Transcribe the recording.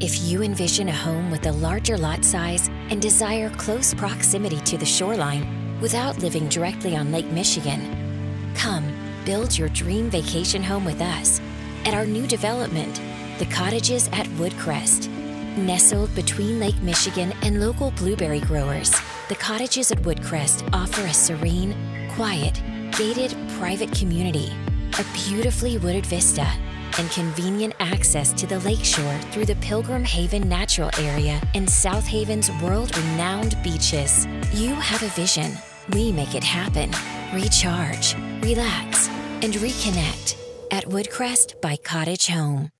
If you envision a home with a larger lot size and desire close proximity to the shoreline without living directly on Lake Michigan, come build your dream vacation home with us at our new development, the Cottages at Woodcrest. Nestled between Lake Michigan and local blueberry growers, the Cottages at Woodcrest offer a serene, quiet, gated private community, a beautifully wooded vista, and convenient access to the lakeshore through the Pilgrim Haven Natural Area and South Haven's world renowned beaches. You have a vision. We make it happen. Recharge, relax, and reconnect at Woodcrest by Cottage Home.